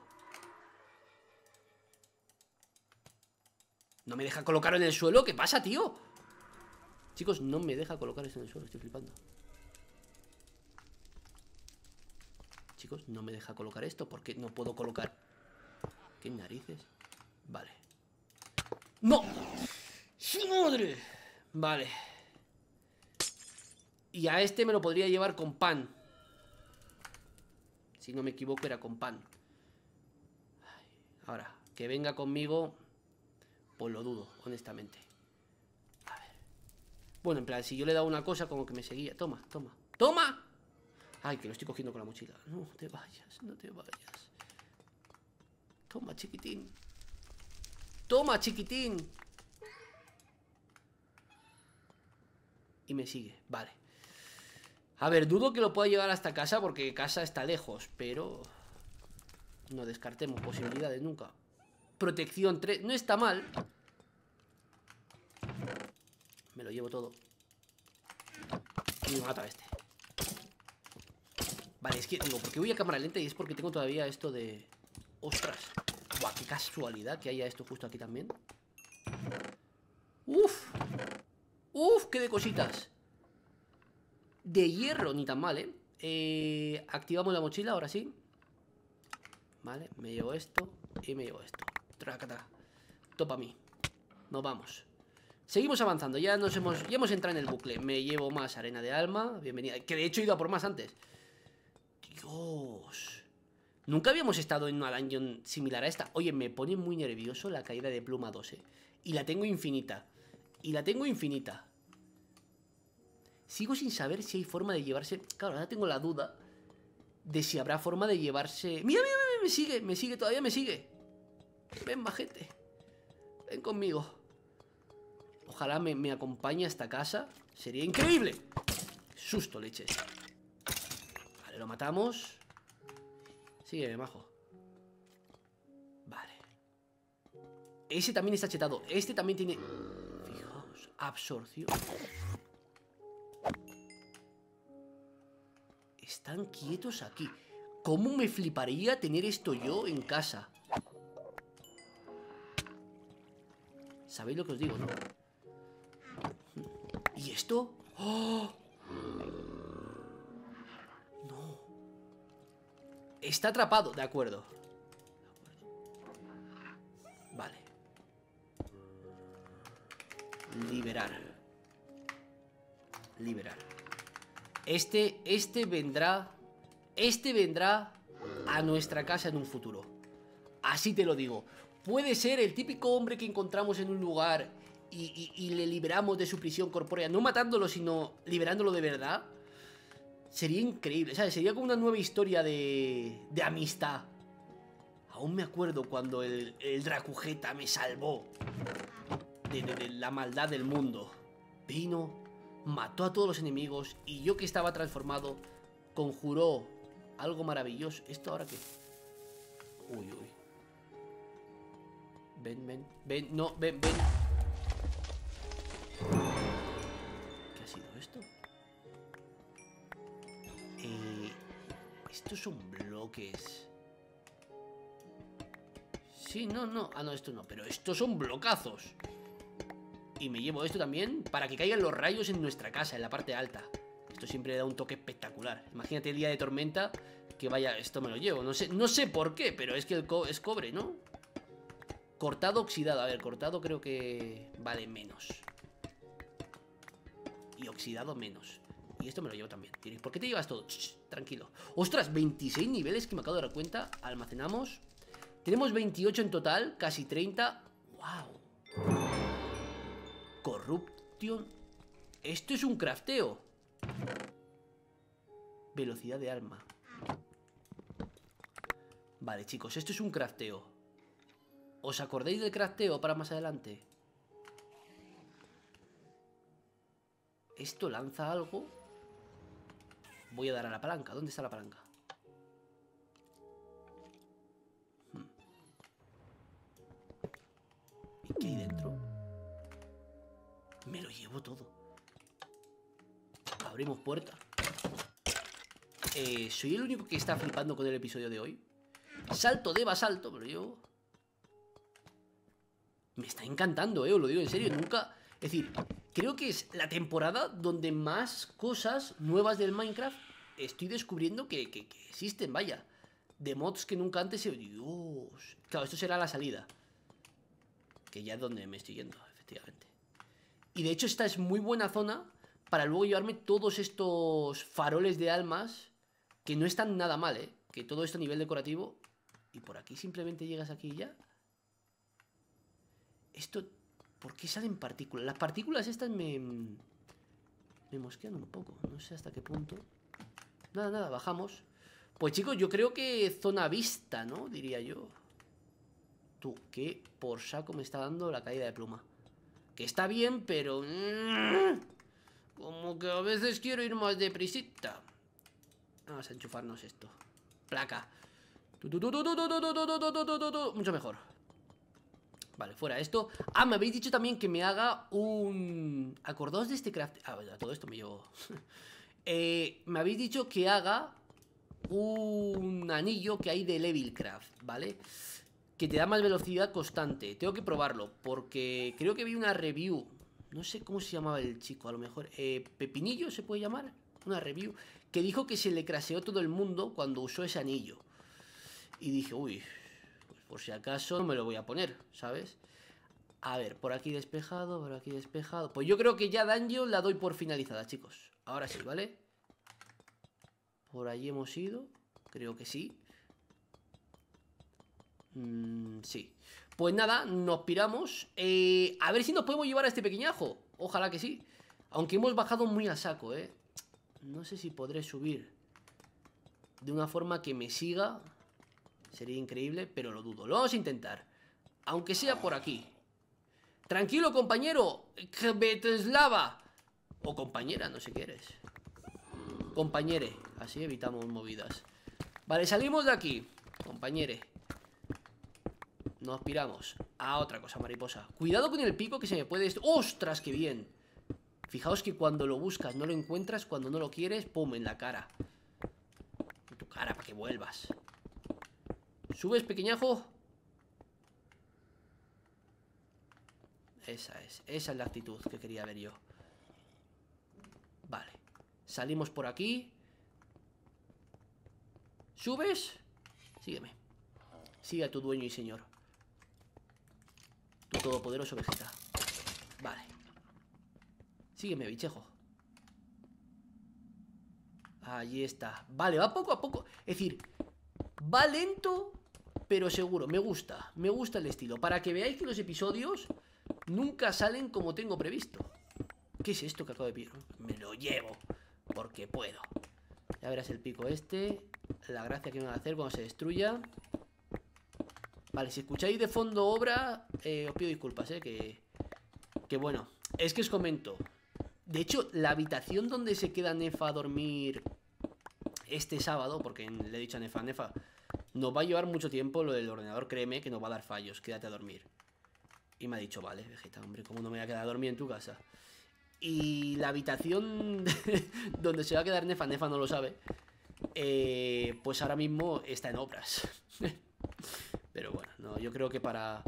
No me deja colocarlo en el suelo. ¿Qué pasa, tío? Chicos, no me deja colocar eso en el suelo. Estoy flipando. chicos, no me deja colocar esto porque no puedo colocar... ¿Qué narices? Vale. ¡No! ¡Su madre! Vale. Y a este me lo podría llevar con pan. Si no me equivoco era con pan. Ahora, que venga conmigo... Pues lo dudo, honestamente. A ver. Bueno, en plan, si yo le dado una cosa como que me seguía. Toma, toma. ¡Toma! Ay, que lo estoy cogiendo con la mochila. No te vayas, no te vayas. Toma, chiquitín. Toma, chiquitín. Y me sigue, vale. A ver, dudo que lo pueda llevar hasta casa porque casa está lejos, pero... No descartemos posibilidades nunca. Protección 3, no está mal. Me lo llevo todo. Y me mata este. Vale, es que digo, porque voy a cámara lenta y es porque tengo todavía esto de... ¡Ostras! Buah, qué casualidad que haya esto justo aquí también. ¡Uf! ¡Uf! ¡Qué de cositas! De hierro, ni tan mal, ¿eh? ¿eh? Activamos la mochila, ahora sí. Vale, me llevo esto Y me llevo esto. Traca, Topa a mí. Nos vamos. Seguimos avanzando, ya nos hemos, ya hemos entrado en el bucle. Me llevo más arena de alma Bienvenida, que de hecho he ido a por más antes. Dios. Nunca habíamos estado en una dungeon similar a esta. Oye, me pone muy nervioso la caída de pluma 12 Y la tengo infinita. Y la tengo infinita Sigo sin saber si hay forma de llevarse... Claro, ahora tengo la duda de si habrá forma de llevarse... ¡Mira, mira, mira! Me sigue, me sigue, todavía me sigue. Ven, majete. Ven conmigo. Ojalá me, acompañe hasta casa. Sería increíble. Susto, leches. Vale, lo matamos. Sígueme, majo. Vale. Ese también está chetado. Este también tiene... Fijaos, absorción. Están quietos aquí. ¿Cómo me fliparía tener esto yo en casa? ¿Sabéis lo que os digo, no? ¿Y esto? ¡Oh! No. Está atrapado, de acuerdo. Vale. Liberar. Liberar. Este, este vendrá, este vendrá a nuestra casa en un futuro. Así te lo digo. Puede ser el típico hombre que encontramos en un lugar y, le liberamos de su prisión corpórea, no matándolo, sino liberándolo de verdad. Sería increíble, ¿sabes? Sería como una nueva historia de, de amistad. Aún me acuerdo cuando el, el Dracujeta me salvó de, de la maldad del mundo. Vino, mató a todos los enemigos y yo que estaba transformado conjuró algo maravilloso. ¿Esto ahora qué? Uy, uy. Ven, ven, ven, no, ven, ven. ¿Qué ha sido esto? Eh, estos son bloques. Sí, no, no. Ah, no, esto no. Pero estos son blocazos. Y me llevo esto también para que caigan los rayos en nuestra casa, en la parte alta. Esto siempre da un toque espectacular. Imagínate el día de tormenta que vaya, esto me lo llevo. No sé, no sé por qué, pero es que el es cobre, ¿no? Cortado, oxidado. A ver, cortado creo que vale menos. Y oxidado menos. Y esto me lo llevo también. ¿Por qué te llevas todo? tranquilo. ¡Ostras! 26 niveles que me acabo de dar cuenta. Almacenamos. Tenemos 28 en total, casi 30. ¡Wow! Corruption. Esto es un crafteo. Velocidad de alma. Vale, chicos, esto es un crafteo. ¿Os acordáis del crafteo para más adelante? Esto lanza algo. Voy a dar a la palanca. ¿Dónde está la palanca? Hmm. ¿Y qué hay dentro? Llevo todo. Abrimos puerta. Eh, ¿Soy el único que está flipando con el episodio de hoy? Salto de basalto, pero yo... Me está encantando, eh, os lo digo en serio. Nunca... Es decir, creo que es la temporada donde más cosas nuevas del Minecraft estoy descubriendo que, que existen, vaya. De mods que nunca antes he... Dios... Claro, esto será la salida. Que ya es donde me estoy yendo, efectivamente. Y de hecho esta es muy buena zona para luego llevarme todos estos faroles de almas que no están nada mal, ¿eh? Que todo esto a nivel decorativo... Y por aquí simplemente llegas aquí y ya. Esto... ¿Por qué salen partículas? Las partículas estas me... Me mosquean un poco. No sé hasta qué punto. Nada, nada, bajamos. Pues chicos, yo creo que zona vista, ¿no? Diría yo. Tú, qué por saco me está dando la caída de pluma. Que está bien, pero... Mm, Como que a veces quiero ir más deprisita. Vamos a enchufarnos esto. Placa. Mucho mejor. Vale, fuera esto. Ah, me habéis dicho también que me haga un... ¿Acordaos de este craft? Ah, todo esto me llevo... eh, me habéis dicho que haga un anillo que hay de Levelcraft, ¿vale? Que te da más velocidad constante. Tengo que probarlo, porque creo que vi una review. No sé cómo se llamaba el chico, a lo mejor. Eh, ¿Pepinillo se puede llamar? Una review. Que dijo que se le craseó todo el mundo cuando usó ese anillo. Y dije, uy, pues por si acaso no me lo voy a poner, ¿sabes? A ver, por aquí despejado, por aquí despejado. Pues yo creo que ya Dungeon la doy por finalizada, chicos. Ahora sí, ¿vale? Por allí hemos ido. Creo que sí. Mm, sí. Pues nada, nos piramos. Eh, a ver si nos podemos llevar a este pequeñajo. Ojalá que sí. Aunque hemos bajado muy a saco, ¿eh? No sé si podré subir de una forma que me siga. Sería increíble, pero lo dudo. Lo vamos a intentar. Aunque sea por aquí. Tranquilo, compañero. Beteslava. O compañera, no sé qué eres. Compañere. Así evitamos movidas. Vale, salimos de aquí. Compañere. Nos piramos a otra cosa, mariposa. Cuidado con el pico que se me puede... ¡Ostras, qué bien! Fijaos que cuando lo buscas no lo encuentras, cuando no lo quieres, ¡pum! En la cara. En tu cara, para que vuelvas. ¿Subes, pequeñajo? Esa es, esa es la actitud que quería ver yo. Vale. Salimos por aquí. ¿Subes? Sígueme. Sigue a tu dueño y señor. Todopoderoso Vegeta. Vale. Sígueme, bichejo. Allí está. Vale, va poco a poco. Es decir, va lento, pero seguro. Me gusta. Me gusta el estilo. Para que veáis que los episodios nunca salen como tengo previsto. ¿Qué es esto que acabo de pillar? Me lo llevo. Porque puedo. Ya verás el pico este. La gracia que me va a hacer cuando se destruya. Vale, si escucháis de fondo obra, eh, os pido disculpas, eh, que, que bueno. Es que os comento. De hecho, la habitación donde se queda Nefa a dormir este sábado, porque le he dicho a Nefa, Nefa, nos va a llevar mucho tiempo lo del ordenador, créeme que nos va a dar fallos, quédate a dormir. Y me ha dicho, vale, Vegeta, hombre, ¿cómo no me voy a quedar a dormir en tu casa? Y la habitación donde se va a quedar Nefa, Nefa no lo sabe, eh, pues ahora mismo está en obras. Pero bueno, no, yo creo que para...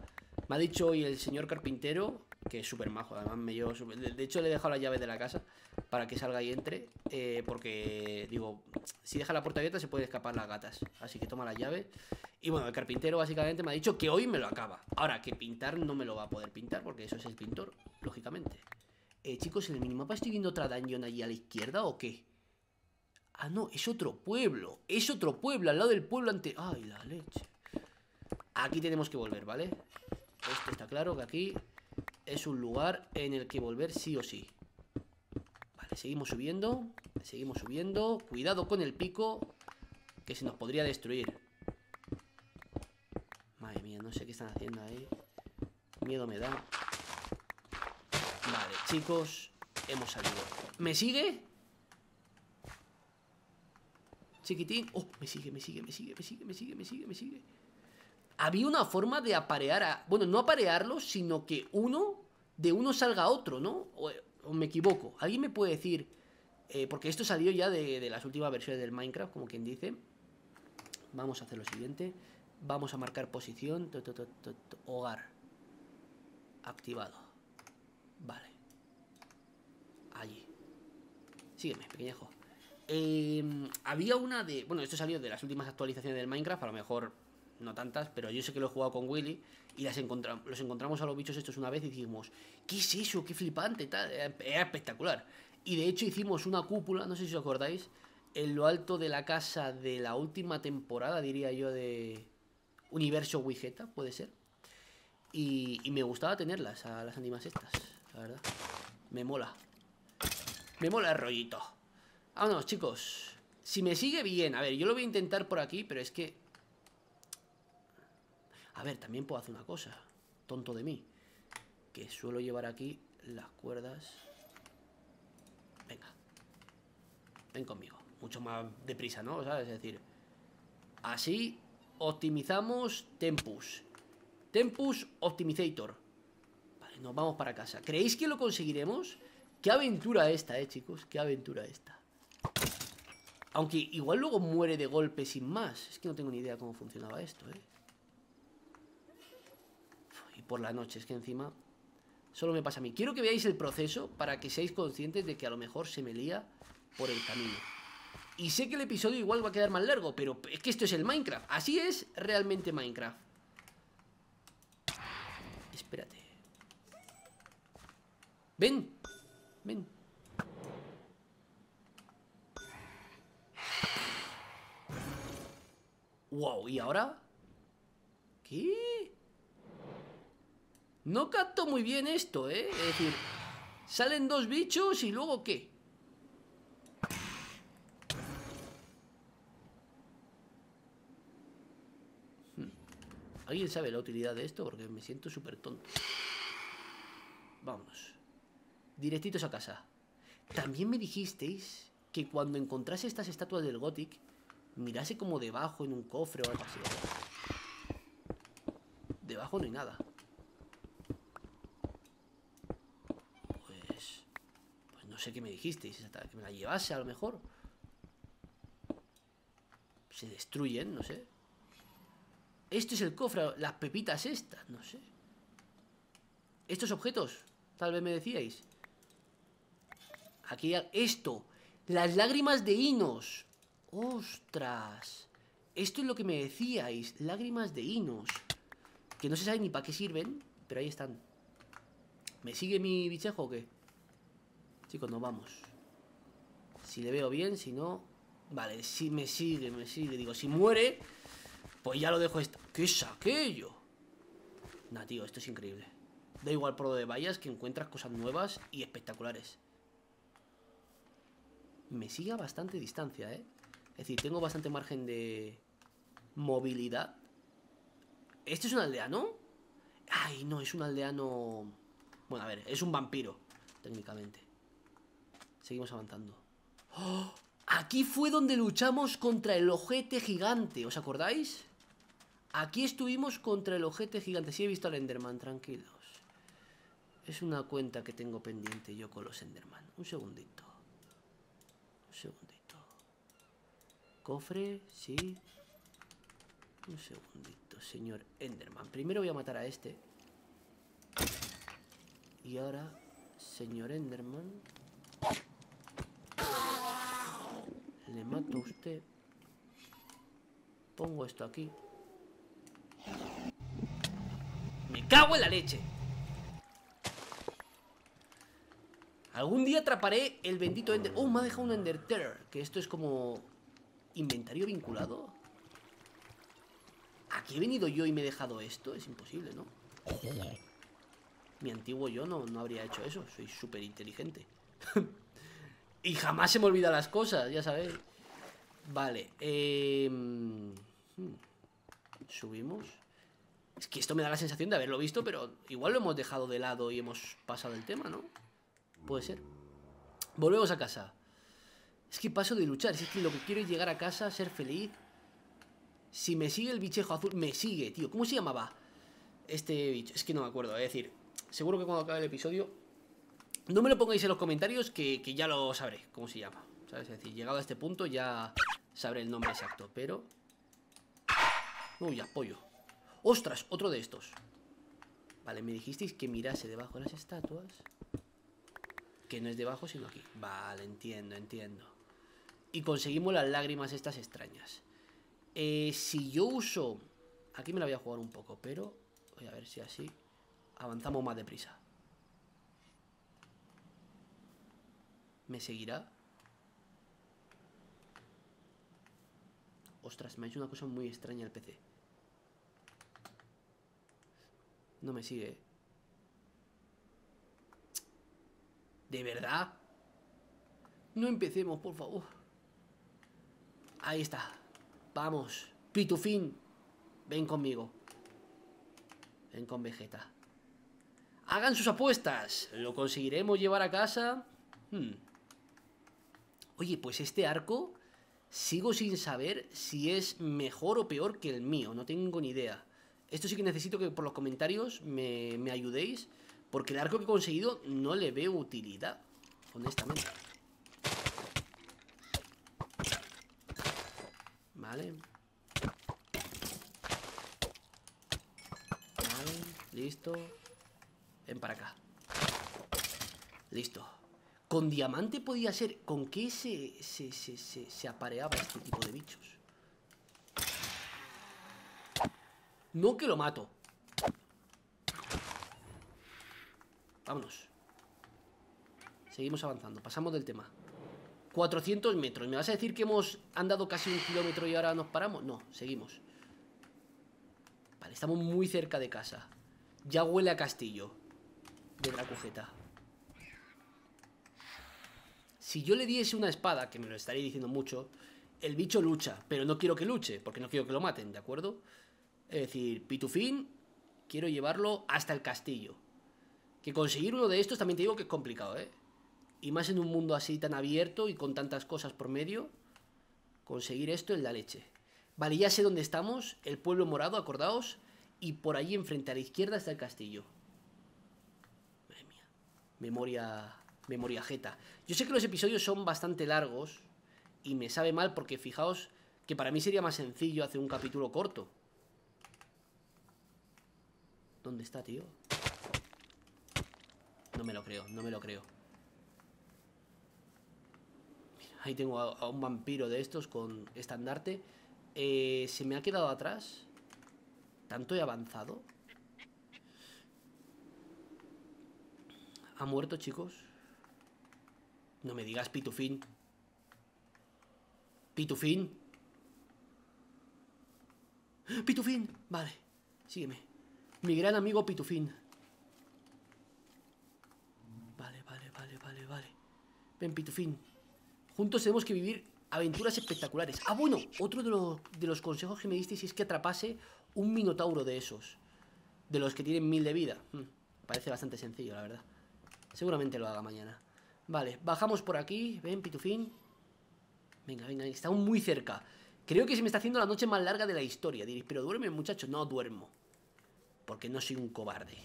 Me ha dicho hoy el señor carpintero, que es súper majo, además me llevo De hecho le he dejado la llave de la casa para que salga y entre, eh, porque digo, si deja la puerta abierta se puede escapar las gatas, así que toma la llave. Y bueno, el carpintero básicamente me ha dicho que hoy me lo acaba. Ahora, que pintar no me lo va a poder pintar, porque eso es el pintor, lógicamente. Eh, chicos, ¿en el minimapa estoy viendo otra dungeon allí a la izquierda o qué? Ah, no, es otro pueblo. Es otro pueblo, al lado del pueblo ante... Ay, la leche. Aquí tenemos que volver, ¿vale? Esto está claro que aquí es un lugar en el que volver sí o sí. Vale, seguimos subiendo. Seguimos subiendo. Cuidado con el pico, que se nos podría destruir. Madre mía, no sé qué están haciendo ahí. Miedo me da. Vale, chicos, hemos salido. ¿Me sigue? Chiquitín. Oh, me sigue, me sigue, me sigue, me sigue, me sigue, me sigue, me sigue. Había una forma de aparear a... Bueno, no aparearlo, sino que uno... De uno salga otro, ¿no? O, me equivoco. ¿Alguien me puede decir...? Eh, porque esto salió ya de, de las últimas versiones del Minecraft, como quien dice. Vamos a hacer lo siguiente. Vamos a marcar posición. Hogar. Activado. Vale. Allí. Sígueme, pequeñejo. Eh, había una de... Bueno, esto salió de las últimas actualizaciones del Minecraft, a lo mejor no tantas, pero yo sé que lo he jugado con Willy y las los encontramos a los bichos estos una vez y dijimos, ¿qué es eso? ¡Qué flipante! Tal. Era espectacular. Y de hecho hicimos una cúpula, no sé si os acordáis, en lo alto de la casa de la última temporada, diría yo, de Universo Wigeta, puede ser. Y, y me gustaba tenerlas, a las animas estas, la verdad. Me mola. Me mola el rollito. Vámonos, chicos. Si me sigue bien, a ver, yo lo voy a intentar por aquí, pero es que... A ver, también puedo hacer una cosa. Tonto de mí. Que suelo llevar aquí las cuerdas. Venga. Ven conmigo. Mucho más deprisa, ¿no? ¿Sabes? Es decir, así optimizamos Tempus. Tempus Optimizator. Vale, nos vamos para casa. ¿Creéis que lo conseguiremos? Qué aventura esta, eh, chicos. Qué aventura esta. Aunque igual luego muere de golpe sin más. Es que no tengo ni idea cómo funcionaba esto, ¿eh? Por la noche, es que encima... Solo me pasa a mí. Quiero que veáis el proceso para que seáis conscientes de que a lo mejor se me lía por el camino. Y sé que el episodio igual va a quedar más largo, pero es que esto es el Minecraft. Así es realmente Minecraft. Espérate. Ven. Ven. Wow, ¿y ahora? ¿Qué? No capto muy bien esto, ¿eh? Es decir, salen dos bichos y luego ¿qué? Hmm. ¿Alguien sabe la utilidad de esto? Porque me siento súper tonto. Vamos. Directitos a casa. También me dijisteis que cuando encontrase estas estatuas del Gothic mirase como debajo en un cofre o algo así. Debajo no hay nada. Pues... Pues no sé qué me dijisteis, que me la llevase a lo mejor. Se destruyen, no sé. Esto es el cofre, las pepitas estas, no sé. Estos objetos, tal vez me decíais. Aquí, esto, las lágrimas de Inos. ¡Ostras! Esto es lo que me decíais, lágrimas de hinos. Que no se sabe ni para qué sirven, pero ahí están. ¿Me sigue mi bichejo o qué? Chicos, nos vamos. Si le veo bien, si no... Vale, si me sigue, me sigue. Digo, si muere, pues ya lo dejo esto. ¿Qué es aquello? Nah, tío, esto es increíble. Da igual por lo de vallas que encuentras cosas nuevas y espectaculares. Me sigue a bastante distancia, ¿eh? Es decir, tengo bastante margen de movilidad. ¿Este es un aldeano? Ay, no, es un aldeano... Bueno, a ver, es un vampiro, técnicamente. Seguimos avanzando. ¡Oh! Aquí fue donde luchamos contra el ojete gigante, ¿os acordáis? Aquí estuvimos contra el ojete gigante. Sí he visto al Enderman, tranquilos. Es una cuenta que tengo pendiente yo con los Enderman. Un segundito. Un segundito. Cofre, sí. Un segundito, señor Enderman. Primero voy a matar a este. Y ahora, señor Enderman. Le mato a usted. Pongo esto aquí. ¡Me cago en la leche! Algún día atraparé el bendito Ender... ¡Oh, me ha dejado un Ender Terror! Que esto es como ¿Inventario vinculado? ¿Aquí he venido yo y me he dejado esto? Es imposible, ¿no? Mi antiguo yo no, no habría hecho eso Soy súper inteligente Y jamás se me olvidan las cosas, ya sabéis Vale eh... Subimos Es que esto me da la sensación de haberlo visto Pero igual lo hemos dejado de lado y hemos pasado el tema, ¿no? Puede ser Volvemos a casa es que paso de luchar, es que lo que quiero es llegar a casa, ser feliz. Si me sigue el bichejo azul, me sigue, tío. ¿Cómo se llamaba este bicho? Es que no me acuerdo, es decir, seguro que cuando acabe el episodio... No me lo pongáis en los comentarios que, ya lo sabré cómo se llama. Es decir, llegado a este punto ya sabré el nombre exacto, pero... Uy, apoyo. ¡Ostras! Otro de estos. Vale, me dijisteis que mirase debajo de las estatuas. Que no es debajo, sino aquí. Vale, entiendo, entiendo. Y conseguimos las lágrimas estas extrañas. Eh, si yo uso... Aquí me la voy a jugar un poco, pero... Voy a ver si así avanzamos más deprisa. ¿Me seguirá? Ostras, me ha hecho una cosa muy extraña el PC. No me sigue. ¿De verdad? No empecemos, por favor. Ahí está. Vamos. Pitufín. Ven conmigo. Ven con Vegeta. Hagan sus apuestas. ¿Lo conseguiremos llevar a casa? Hmm. Oye, pues este arco sigo sin saber si es mejor o peor que el mío, no tengo ni idea. Esto sí que necesito que por los comentarios me, me ayudéis, porque el arco que he conseguido no le veo utilidad, honestamente. Vale. Vale, listo. Ven para acá. Listo. Con diamante podía ser... ¿Con qué se, se, se, se, apareaba este tipo de bichos? No que lo mato. Vámonos. Seguimos avanzando. Pasamos del tema. 400 metros. ¿Me vas a decir que hemos andado casi un kilómetro y ahora nos paramos? No, seguimos. Vale, estamos muy cerca de casa. Ya huele a castillo. De Dracujeta. Si yo le diese una espada, que me lo estaría diciendo mucho, el bicho lucha, pero no quiero que luche, porque no quiero que lo maten, ¿de acuerdo? Es decir, Pitufín, quiero llevarlo hasta el castillo. Que conseguir uno de estos también te digo que es complicado, ¿eh? Y más en un mundo así tan abierto y con tantas cosas por medio, conseguir esto es la leche. Vale, ya sé dónde estamos, el pueblo morado, acordaos, y por allí enfrente a la izquierda está el castillo. Madre mía, memoria memoria jeta. Yo sé que los episodios son bastante largos y me sabe mal porque fijaos que para mí sería más sencillo hacer un capítulo corto. ¿Dónde está, tío? No me lo creo, no me lo creo. ahí tengo a, un vampiro de estos con estandarte. Eh, ¿Se me ha quedado atrás? ¿Tanto he avanzado? ¿Ha muerto, chicos? No me digas Pitufín. Pitufín. Pitufín. Vale, sígueme. Mi gran amigo Pitufín. Vale, vale, vale, vale, vale. Ven, Pitufín. Juntos tenemos que vivir aventuras espectaculares. Ah, bueno, otro de, los consejos que me disteis es que atrapase un minotauro de esos. De los que tienen mil de vida. Hmm, parece bastante sencillo, la verdad. Seguramente lo haga mañana. Vale, bajamos por aquí. Ven, pitufín. Venga, venga, estamos muy cerca. Creo que se me está haciendo la noche más larga de la historia. Diréis, pero duerme, muchacho. No duermo. Porque no soy un cobarde.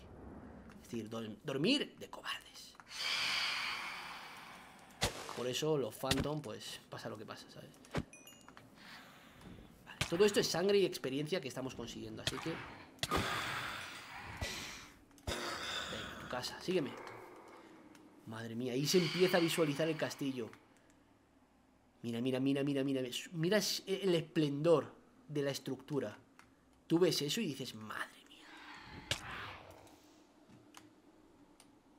Es decir, dormir de cobardes. Por eso los Phantom, pues pasa lo que pasa, ¿sabes? Vale, todo esto es sangre y experiencia que estamos consiguiendo, así que... Venga, tu casa, sígueme. Madre mía, ahí se empieza a visualizar el castillo. Mira, mira, mira, mira, mira. Mira el esplendor de la estructura. Tú ves eso y dices, madre mía.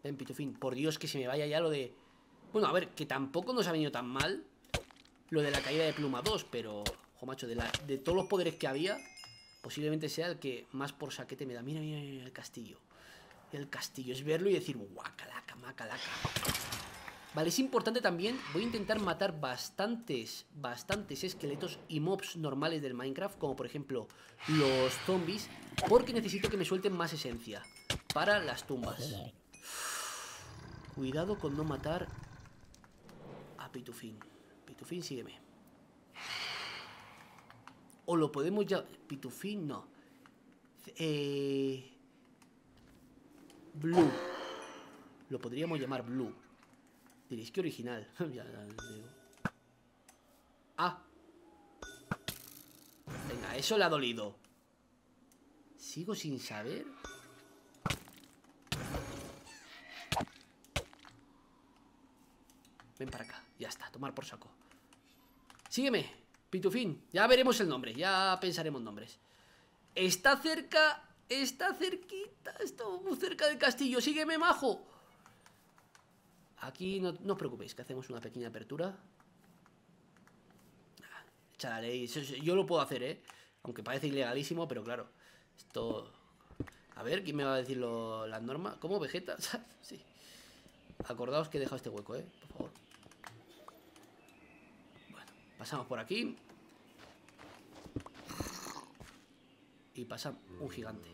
Ven, Pitufín, por Dios que se me vaya ya lo de... Bueno, a ver, que tampoco nos ha venido tan mal lo de la caída de Pluma 2, pero... Ojo, macho, de, de todos los poderes que había, posiblemente sea el que más por saquete me da. Mira, mira, mira el castillo el castillo. Es verlo y decir, guacalaca, macalaca. Vale, es importante también, voy a intentar matar bastantes, bastantes esqueletos y mobs normales del Minecraft, como por ejemplo los zombies, porque necesito que me suelten más esencia para las tumbas. Cuidado con no matar a Pitufín. Pitufín, sígueme. O lo podemos ya... Pitufín, no. Eh... Blue. Lo podríamos llamar Blue. Diréis que original. Ah. Venga, eso le ha dolido. Sigo sin saber. Ven para acá. Ya está, tomar por saco. Sígueme, Pitufín. Ya veremos el nombre. Ya pensaremos nombres. Está cerca Está cerquita, está muy cerca del castillo. Sígueme, majo. Aquí no, no os preocupéis, que hacemos una pequeña apertura. Ah, ley. Yo lo puedo hacer, ¿eh? Aunque parece ilegalísimo, pero claro. Esto... A ver, ¿quién me va a decir las normas? ¿Cómo? ¿Vegeta? sí. Acordaos que he dejado este hueco, ¿eh? Por favor. Bueno, pasamos por aquí. Y pasa un gigante.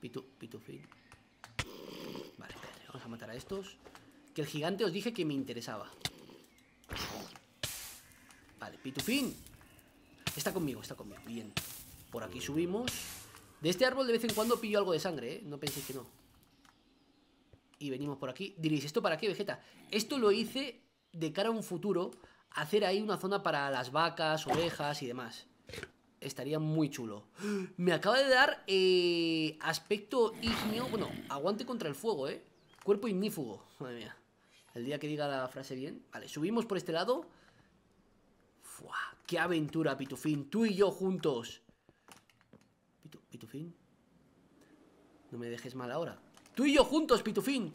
Pitu, pitufín. Vale, espérate, Vamos a matar a estos. Que el gigante os dije que me interesaba. Vale, Pitufín. Está conmigo, está conmigo. Bien. Por aquí subimos. De este árbol de vez en cuando pillo algo de sangre, ¿eh? No penséis que no. Y venimos por aquí. Diréis, ¿esto para qué, Vegeta? Esto lo hice de cara a un futuro. Hacer ahí una zona para las vacas, ovejas y demás. Estaría muy chulo. Me acaba de dar eh, aspecto ígneo. Bueno, aguante contra el fuego, ¿eh? Cuerpo ignífugo. Madre mía. El día que diga la frase bien. Vale, subimos por este lado. ¡Fua! ¡Qué aventura, Pitufín! Tú y yo juntos. ¿Pitufín? No me dejes mal ahora. Tú y yo juntos, Pitufín.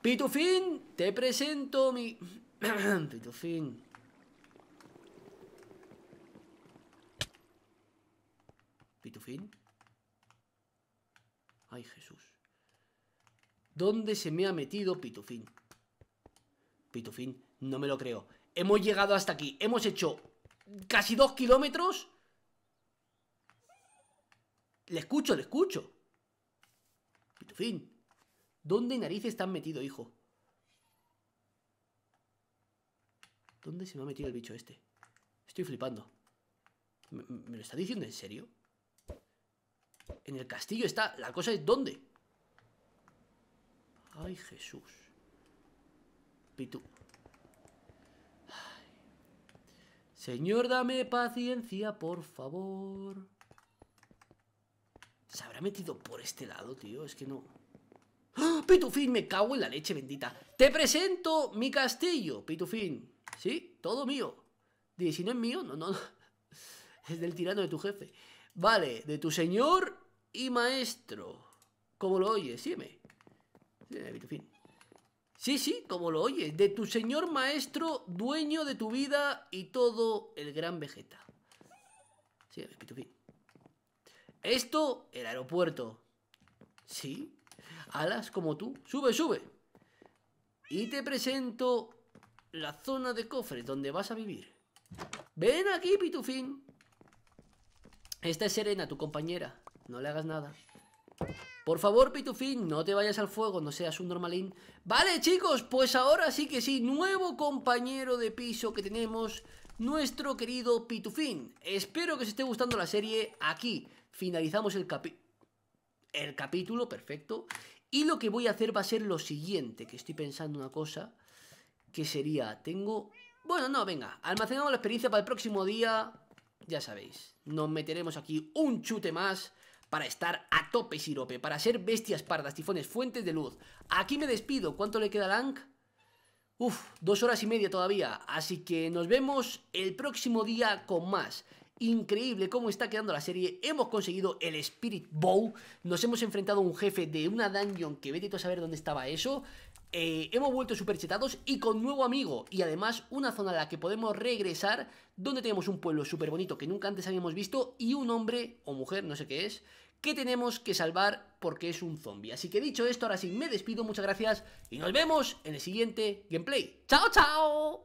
Pitufín, te presento mi... Pitufín. Pitufín. Ay, Jesús. ¿Dónde se me ha metido Pitufín? Pitufín, no me lo creo. Hemos llegado hasta aquí. Hemos hecho casi dos kilómetros. Le escucho, le escucho. Pitufín. ¿Dónde narices están metido, hijo? ¿Dónde se me ha metido el bicho este? Estoy flipando. ¿Me, me lo está diciendo en serio? En el castillo está. La cosa es ¿dónde? Ay, Jesús. Pitu. Señor, dame paciencia, por favor. ¿Se habrá metido por este lado, tío? Es que no... ¡Ah! Pitufín, me cago en la leche bendita. Te presento mi castillo, Pitufín. ¿Sí? Todo mío. Dile, si no es mío, no, no. Es del tirano de tu jefe. Vale, de tu señor y maestro. ¿Cómo lo oyes? Sígueme, Pitufín. Sí, sí, como lo oyes. De tu señor maestro, dueño de tu vida y todo el gran Vegeta. Sígueme, Pitufín. Esto, el aeropuerto. Sí, alas como tú. Sube, sube. Y te presento la zona de cofres donde vas a vivir. Ven aquí, Pitufín. Esta es Serena, tu compañera. No le hagas nada. Por favor, Pitufín, no te vayas al fuego, no seas un normalín. Vale, chicos, pues ahora sí que sí, nuevo compañero de piso que tenemos, nuestro querido Pitufín. Espero que os esté gustando la serie. Aquí finalizamos el, el capítulo, perfecto. Y lo que voy a hacer va a ser lo siguiente, que estoy pensando una cosa, que sería, tengo... Bueno, no, venga, almacenamos la experiencia para el próximo día, ya sabéis, nos meteremos aquí un chute más para estar a tope sirope, para ser bestias pardas, tifones, fuentes de luz. Aquí me despido, ¿cuánto le queda a Lang? Uf, dos horas y media todavía, así que nos vemos el próximo día con más. Increíble cómo está quedando la serie. Hemos conseguido el Spirit Bow. Nos hemos enfrentado a un jefe de una dungeon que vete a saber dónde estaba eso. Eh, hemos vuelto super chetados y con nuevo amigo. Y además una zona a la que podemos regresar. Donde tenemos un pueblo súper bonito que nunca antes habíamos visto. Y un hombre o mujer, no sé qué es. Que tenemos que salvar porque es un zombie. Así que dicho esto, ahora sí me despido. Muchas gracias. Y nos vemos en el siguiente gameplay. ¡Chao, chao!